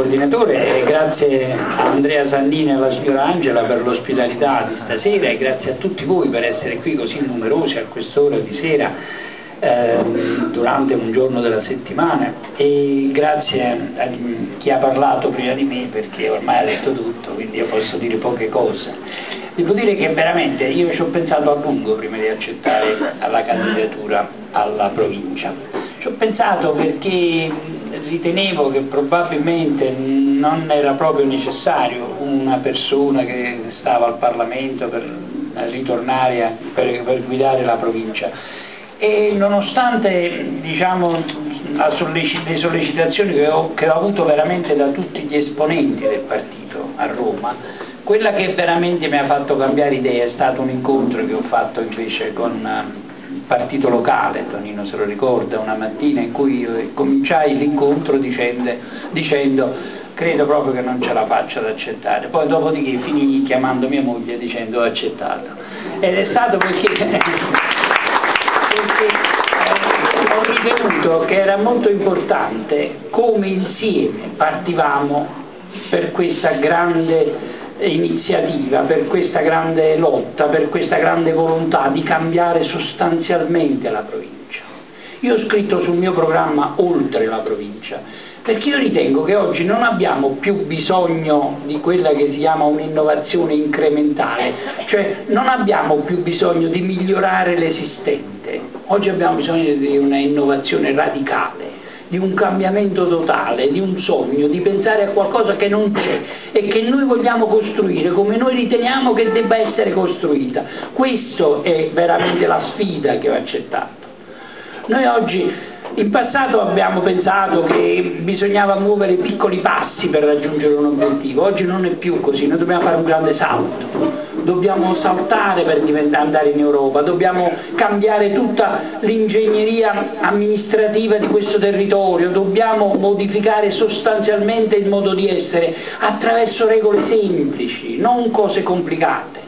coordinatore e grazie a Andrea Sannini e alla signora Angela per l'ospitalità di stasera e grazie a tutti voi per essere qui così numerosi a quest'ora di sera eh, durante un giorno della settimana e grazie a chi ha parlato prima di me perché ormai ha detto tutto, quindi io posso dire poche cose. Devo dire che veramente io ci ho pensato a lungo prima di accettare la candidatura alla provincia. Ci ho pensato perché ritenevo che probabilmente non era proprio necessario una persona che stava al Parlamento per ritornare a, per, per guidare la provincia. E nonostante diciamo, sollecit le sollecitazioni che ho, che ho avuto veramente da tutti gli esponenti del partito a Roma, quella che veramente mi ha fatto cambiare idea è stato un incontro che ho fatto invece con partito locale, Tonino se lo ricorda, una mattina in cui cominciai l'incontro dicendo, dicendo credo proprio che ce la faccia ad accettare, poi dopodiché finì chiamando mia moglie dicendo ho accettato. Ed è stato perché perché eh, ho ritenuto che era molto importante come insieme partivamo per questa grande iniziativa, per questa grande lotta, per questa grande volontà di cambiare sostanzialmente la provincia. Io ho scritto sul mio programma oltre la provincia, perché io ritengo che oggi non abbiamo più bisogno di quella che si chiama un'innovazione incrementale, cioè non abbiamo più bisogno di migliorare l'esistente Oggi abbiamo bisogno di una innovazione radicale, di un cambiamento totale, di un sogno, di pensare a qualcosa che non c'è e che noi vogliamo costruire come noi riteniamo che debba essere costruita. Questa è veramente la sfida che ho accettato. Noi oggi in passato abbiamo pensato che bisognava muovere piccoli passi per raggiungere un obiettivo, oggi non è più così, noi dobbiamo fare un grande salto dobbiamo saltare per andare in Europa, dobbiamo cambiare tutta l'ingegneria amministrativa di questo territorio, dobbiamo modificare sostanzialmente il modo di essere attraverso regole semplici, non cose complicate.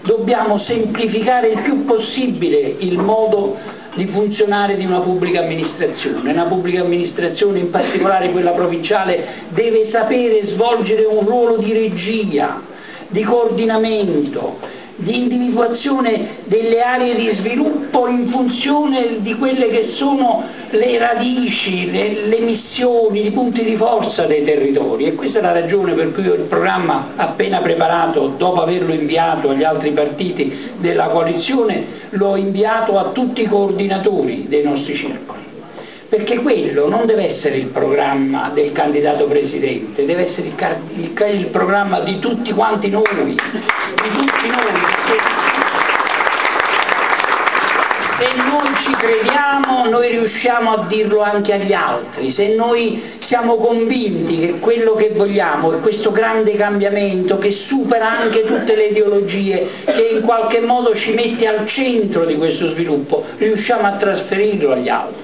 Dobbiamo semplificare il più possibile il modo di funzionare di una pubblica amministrazione. Una pubblica amministrazione, in particolare quella provinciale, deve sapere svolgere un ruolo di regia, di coordinamento, di individuazione delle aree di sviluppo in funzione di quelle che sono le radici, le, le, missioni, i punti di forza dei territori. E questa è la ragione per cui il programma appena preparato, dopo averlo inviato agli altri partiti della coalizione, l'ho inviato a tutti i coordinatori dei nostri circoli perché quello non deve essere il programma del candidato presidente, deve essere il, il, il programma di tutti quanti noi, di tutti noi, se noi ci crediamo noi riusciamo a dirlo anche agli altri, se noi siamo convinti che quello che vogliamo è questo grande cambiamento che supera anche tutte le ideologie, che in qualche modo ci mette al centro di questo sviluppo, riusciamo a trasferirlo agli altri.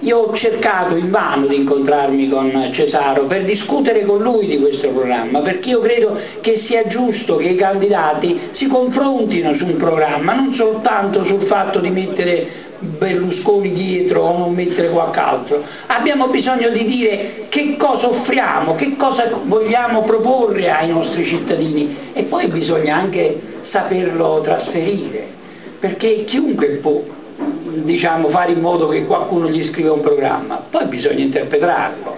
Io ho cercato in vano di incontrarmi con Cesaro per discutere con lui di questo programma, perché io credo che sia giusto che i candidati si confrontino su un programma, non soltanto sul fatto di mettere Berlusconi dietro o non mettere qualche altro. Abbiamo bisogno di dire che cosa offriamo, che cosa vogliamo proporre ai nostri cittadini e poi bisogna anche saperlo trasferire, perché chiunque può diciamo, fare in modo che qualcuno gli scriva un programma, poi bisogna interpretarlo,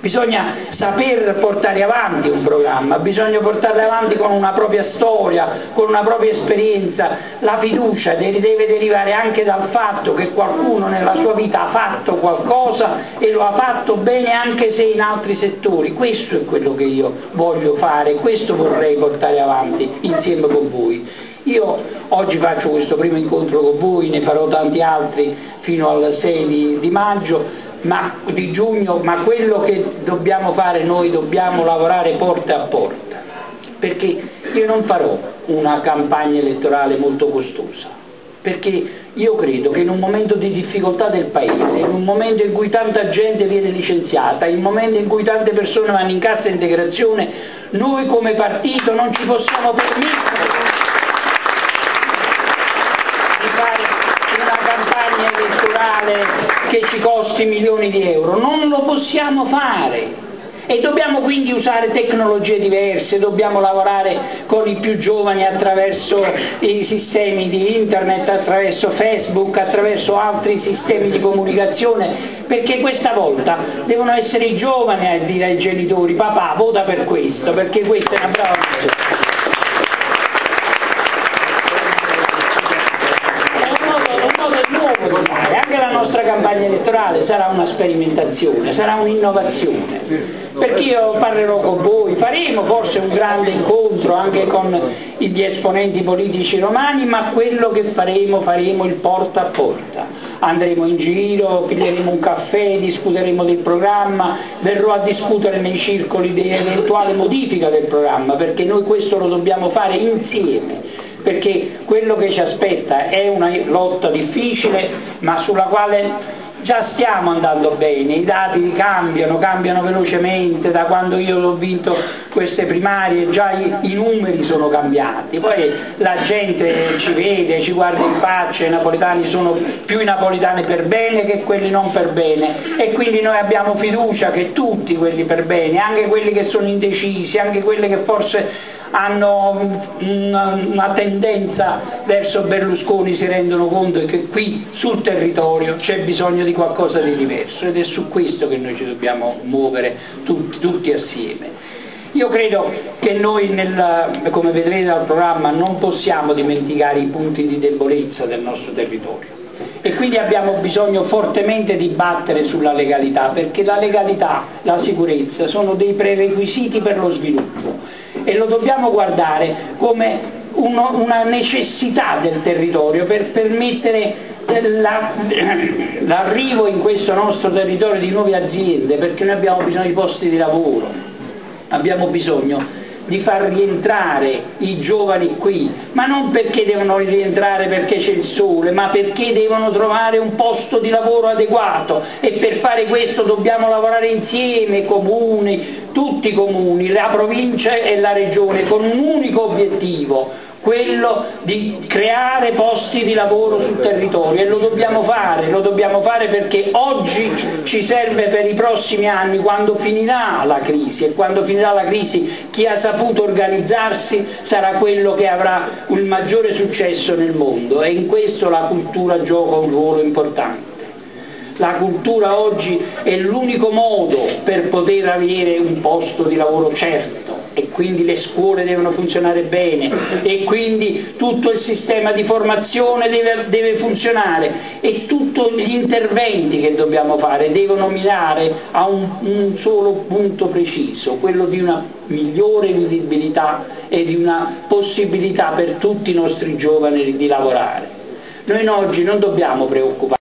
bisogna saper portare avanti un programma, bisogna portarlo avanti con una propria storia, con una propria esperienza, la fiducia deve derivare anche dal fatto che qualcuno nella sua vita ha fatto qualcosa e lo ha fatto bene anche se in altri settori, questo è quello che io voglio fare, questo vorrei portare avanti insieme con voi. Io oggi faccio questo primo incontro con voi, ne farò tanti altri fino al 6 di, maggio, ma, di giugno, ma quello che dobbiamo fare noi dobbiamo lavorare porta a porta, perché io non farò una campagna elettorale molto costosa, perché io credo che in un momento di difficoltà del Paese, in un momento in cui tanta gente viene licenziata, in un momento in cui tante persone vanno in cassa integrazione, noi come partito non ci possiamo permettere elettorale che ci costi milioni di euro, non lo possiamo fare e dobbiamo quindi usare tecnologie diverse, dobbiamo lavorare con i più giovani attraverso i sistemi di internet, attraverso Facebook, attraverso altri sistemi di comunicazione, perché questa volta devono essere i giovani a dire ai genitori papà vota per questo, perché questa è una brava persona. anche la nostra campagna elettorale sarà una sperimentazione, sarà un'innovazione, perché io parlerò con voi, faremo forse un grande incontro anche con gli esponenti politici romani, ma quello che faremo, faremo il porta a porta. Andremo in giro, piglieremo un caffè, discuteremo del programma, verrò a discutere nei circoli di eventuale modifica del programma, perché noi questo lo dobbiamo fare insieme perché quello che ci aspetta è una lotta difficile ma sulla quale già stiamo andando bene, i dati cambiano, cambiano velocemente, da quando io ho vinto queste primarie già i, i, numeri sono cambiati, poi la gente ci vede, ci guarda in faccia, i napoletani sono più i napoletani per bene che quelli non per bene. E quindi noi abbiamo fiducia che tutti quelli per bene, anche quelli che sono indecisi, anche quelli che forse hanno una, tendenza verso Berlusconi, si rendono conto che qui sul territorio c'è bisogno di qualcosa di diverso ed è su questo che noi ci dobbiamo muovere tutti, tutti assieme. Io credo che noi, nel, come vedrete dal programma, non possiamo dimenticare i punti di debolezza del nostro territorio e quindi abbiamo bisogno fortemente di battere sulla legalità perché la legalità, la sicurezza sono dei prerequisiti per lo sviluppo e lo dobbiamo guardare come uno, una necessità del territorio per permettere l'arrivo in questo nostro territorio di nuove aziende perché noi abbiamo bisogno di posti di lavoro, abbiamo bisogno di far rientrare i giovani qui, ma non perché devono rientrare perché c'è il sole, ma perché devono trovare un posto di lavoro adeguato. E per fare questo dobbiamo lavorare insieme, comuni, tutti i comuni, la provincia e la regione, con un unico obiettivo, quello di creare posti di lavoro sul territorio. E lo dobbiamo fare, lo dobbiamo fare perché oggi ci serve per i prossimi anni, quando finirà la crisi. E quando finirà la crisi chi ha saputo organizzarsi sarà quello che avrà il maggiore successo nel mondo. E in questo la cultura gioca un ruolo importante. La cultura oggi è l'unico modo per poter avere un posto di lavoro certo e quindi le scuole devono funzionare bene e quindi tutto il sistema di formazione deve, deve funzionare e tutti gli interventi che dobbiamo fare devono mirare a un, un solo punto preciso, quello di una migliore vivibilità e di una possibilità per tutti i nostri giovani di lavorare. Noi oggi non dobbiamo preoccuparci